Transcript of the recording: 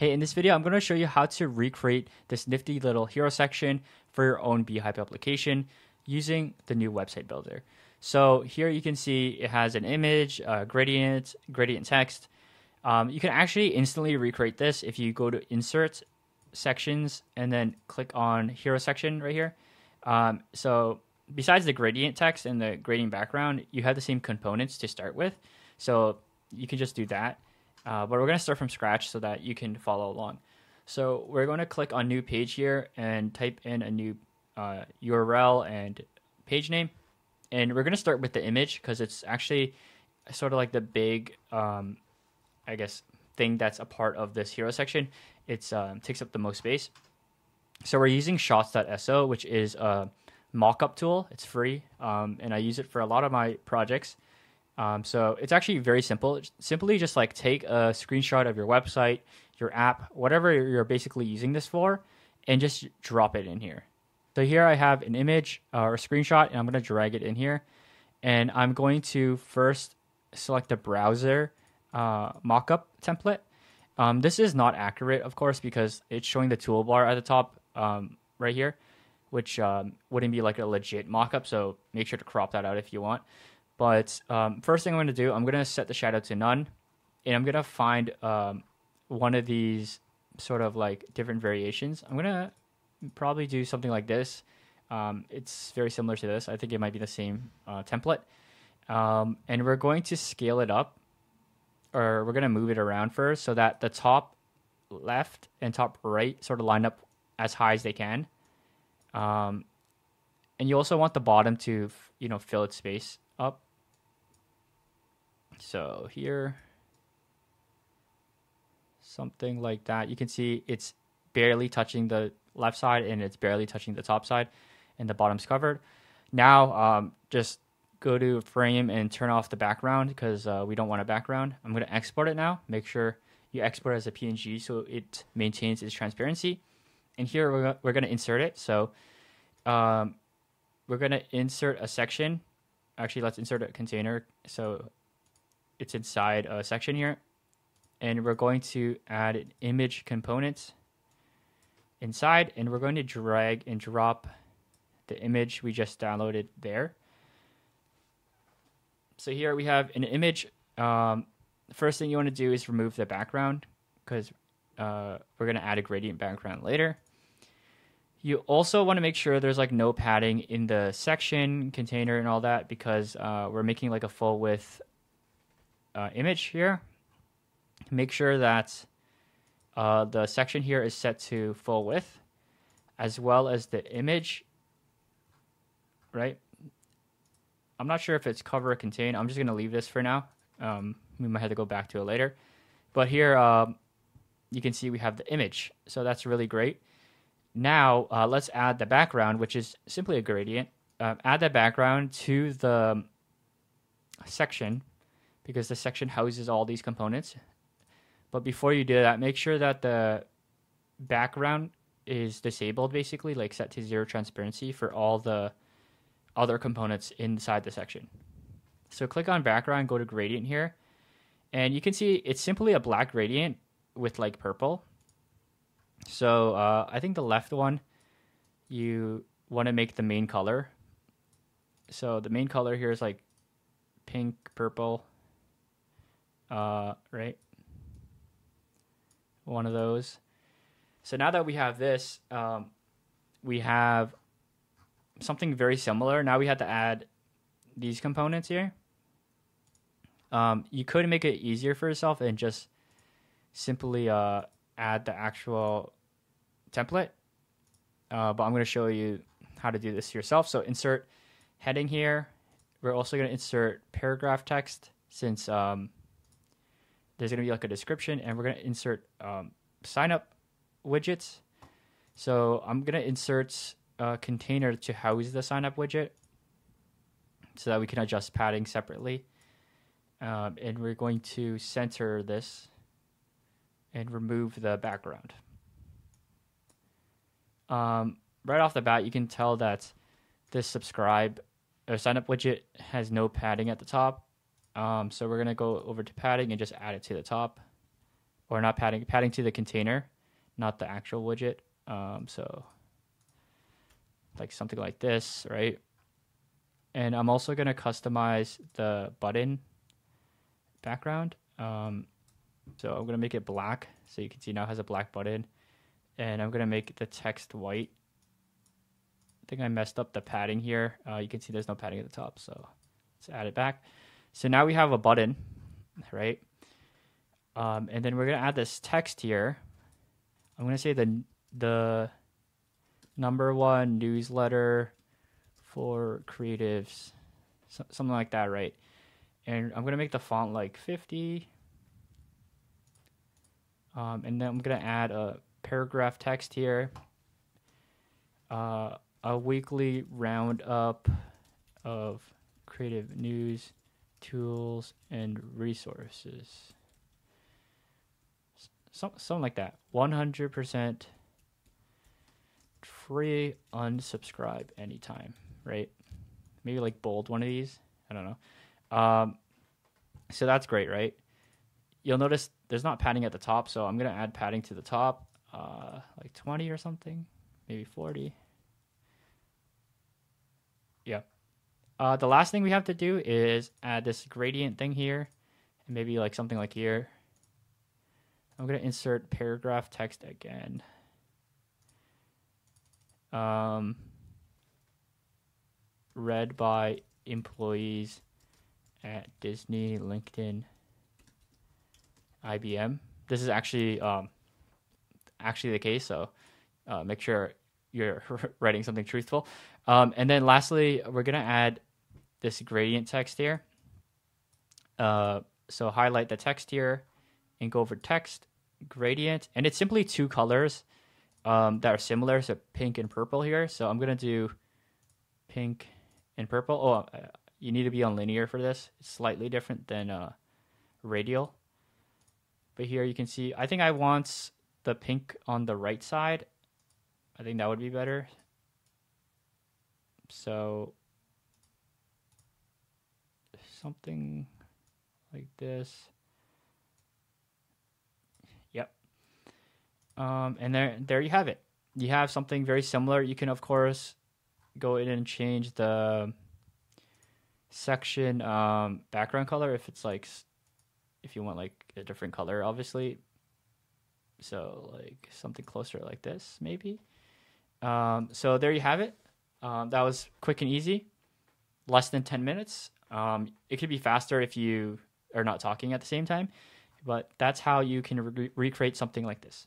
Hey, in this video, I'm going to show you how to recreate this nifty little hero section for your own beehiiv application using the new website builder. So here you can see it has an image, gradient, gradient text. Um, you can actually instantly recreate this if you go to Insert, Sections, and then click on Hero section right here. Um, so besides the gradient text and the gradient background, you have the same components to start with. So you can just do that. Uh, but we're going to start from scratch so that you can follow along. So we're going to click on new page here and type in a new uh, URL and page name. And we're going to start with the image because it's actually sort of like the big, um, I guess, thing that's a part of this hero section. It um, takes up the most space. So we're using shots.so, which is a mockup tool. It's free, um, and I use it for a lot of my projects. Um, so it's actually very simple. Simply just like take a screenshot of your website, your app, whatever you're basically using this for, and just drop it in here. So here I have an image uh, or a screenshot, and I'm going to drag it in here. And I'm going to first select the browser uh, mockup template. Um, this is not accurate, of course, because it's showing the toolbar at the top um, right here, which um, wouldn't be like a legit mockup. So make sure to crop that out if you want. But um, first thing I'm going to do, I'm going to set the shadow to none, and I'm going to find um, one of these sort of like different variations. I'm going to probably do something like this. Um, it's very similar to this. I think it might be the same uh, template. Um, and we're going to scale it up, or we're going to move it around first so that the top left and top right sort of line up as high as they can. Um, and you also want the bottom to, you know, fill its space up. So here, something like that. You can see it's barely touching the left side and it's barely touching the top side and the bottom's covered. Now, um, just go to frame and turn off the background because uh, we don't want a background. I'm going to export it now. Make sure you export as a PNG so it maintains its transparency. And here we're, we're going to insert it. So um, we're going to insert a section. Actually, let's insert a container. So it's inside a section here. And we're going to add an image component inside. And we're going to drag and drop the image we just downloaded there. So here we have an image. Um, the first thing you want to do is remove the background because uh, we're going to add a gradient background later. You also want to make sure there's like no padding in the section container and all that because uh, we're making like a full width uh, image here. Make sure that uh, the section here is set to full width as well as the image, right? I'm not sure if it's cover or contain. I'm just going to leave this for now. Um, we might have to go back to it later. But here um, you can see we have the image. So that's really great. Now uh, let's add the background, which is simply a gradient. Uh, add that background to the section because the section houses all these components. But before you do that, make sure that the background is disabled basically, like set to zero transparency for all the other components inside the section. So click on background, go to gradient here, and you can see it's simply a black gradient with like purple. So uh, I think the left one, you want to make the main color. So the main color here is like pink, purple, uh, right? One of those. So now that we have this, um, we have something very similar. Now we have to add these components here. Um, you could make it easier for yourself and just simply uh, add the actual template. Uh, but I'm going to show you how to do this yourself. So insert heading here. We're also going to insert paragraph text since um, there's going to be like a description and we're going to insert um, sign up widgets. So I'm going to insert a container to house the sign up widget so that we can adjust padding separately. Um, and we're going to center this and remove the background. Um, right off the bat, you can tell that this subscribe or sign up widget has no padding at the top. Um, so we're going to go over to padding and just add it to the top. or not padding, padding to the container, not the actual widget. Um, so like something like this, right? And I'm also going to customize the button background. Um, so I'm going to make it black. So you can see now has a black button. And I'm going to make the text white. I think I messed up the padding here. Uh, you can see there's no padding at the top. So let's add it back. So now we have a button, right? Um, and then we're going to add this text here. I'm going to say the, the number one newsletter for creatives, so, something like that, right? And I'm going to make the font like 50. Um, and then I'm going to add a paragraph text here. Uh, a weekly roundup of creative news, tools, and resources. Some, something like that. 100% free unsubscribe anytime, right? Maybe like bold one of these. I don't know. Um, so that's great, right? You'll notice there's not padding at the top, so I'm gonna add padding to the top, uh, like 20 or something, maybe 40. Yeah. Uh, the last thing we have to do is add this gradient thing here, and maybe like something like here. I'm gonna insert paragraph text again. Um, read by employees at Disney, LinkedIn, IBM. This is actually um, actually the case, so uh, make sure you're writing something truthful. Um, and then lastly, we're gonna add this gradient text here. Uh, so highlight the text here and go over text gradient, and it's simply two colors um, that are similar, so pink and purple here. So I'm gonna do pink and purple. Oh, uh, you need to be on linear for this. It's slightly different than uh, radial. But here you can see, I think I want the pink on the right side. I think that would be better. So something like this. Um, and there, there you have it. You have something very similar. You can, of course, go in and change the section um, background color if it's like, if you want like a different color, obviously. So like something closer like this, maybe. Um, so there you have it. Um, that was quick and easy, less than 10 minutes. Um, it could be faster if you are not talking at the same time, but that's how you can re- recreate something like this.